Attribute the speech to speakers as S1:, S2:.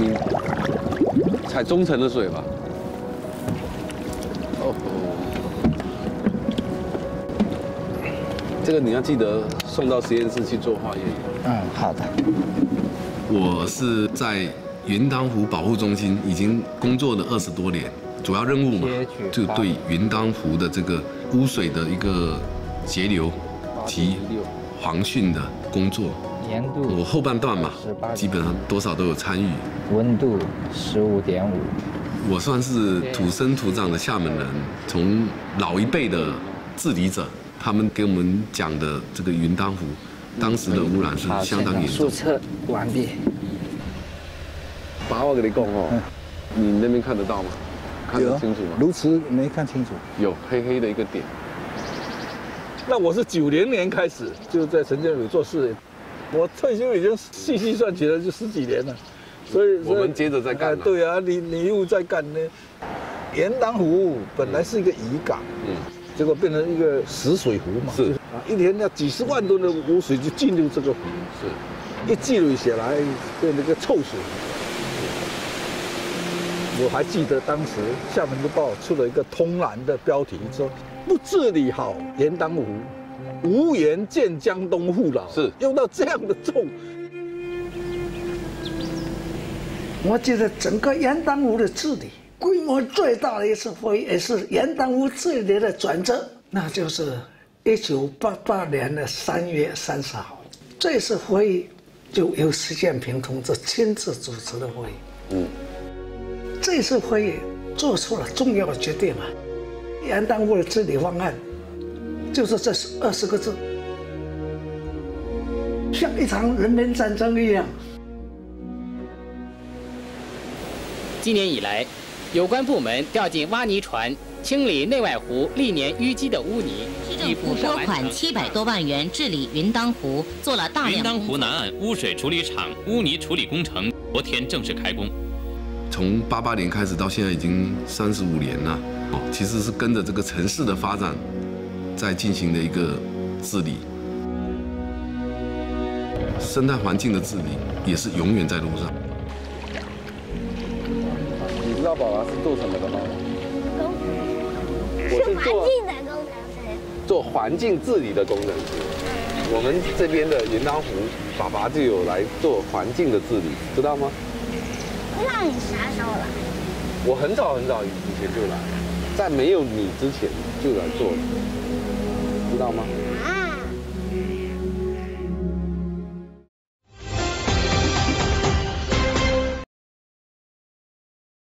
S1: 你采中层的水吧。哦，这个你要记得送到实验室去做化验。
S2: 嗯，好的。
S1: 我是在云当湖保护中心已经工作了二十多年，主要任务嘛，就对云当湖的这个污水的一个截流及防汛的工作。
S2: 盐度，
S1: 我后半段嘛，基本上多少都有参与。
S2: 温度十五点五。
S1: 我算是土生土长的厦门人，从老一辈的治理者，他们给我们讲的这个云当湖，当时的污染是相当严重。
S2: 注册完毕。
S1: 把我给你讲哦，你那边看得到吗？看得清楚吗？
S2: 如此没看清楚。
S1: 有黑黑的一个点。
S3: 那我是九零年开始就在陈建伟做事，我退休已经细细算起来就十几年了，
S1: 所以我们接着再干。
S3: 对啊，你你又在干呢。盐当湖本来是一个渔港，嗯，结果变成一个死水湖嘛，
S1: 是
S3: 啊，一天要几十万吨的污水就进入这个湖，是，一积累下来变成个臭水。我还记得当时《厦门日报》出了一个通栏的标题，说不治理好盐当湖，无颜见江东父老。
S1: 是
S3: 用到这样的重。
S4: 我觉得整个盐当湖的治理，规模最大的一次会议，也是盐当湖治理的转折，那就是一九八八年的三月三十号，这次会议就由习建平同志亲自主持的会议。嗯。这次会议做出了重要的决定啊！盐当湖的治理方案就是这二十个字，像一场人民战争一样。
S5: 今年以来，有关部门调进挖泥船清理内外湖历年淤积的污泥，
S6: 市政府拨款七百多万元治理云当湖，做了大量。
S7: 云当湖南岸污水处理厂污泥处理工程昨天正式开工。
S1: 从八八年开始到现在已经三十五年了，哦，其实是跟着这个城市的发展在进行的一个治理，生态环境的治理也是永远在路上。你知道宝宝是做什么的吗？
S8: 工程师，是环境的工程师。
S1: 做环境治理的工程师。我们这边的云当湖，爸爸就有来做环境的治理，知道吗？
S8: 那你啥时候来？
S1: 我很早很早以前就来，在没有你之前就来做了，知道吗？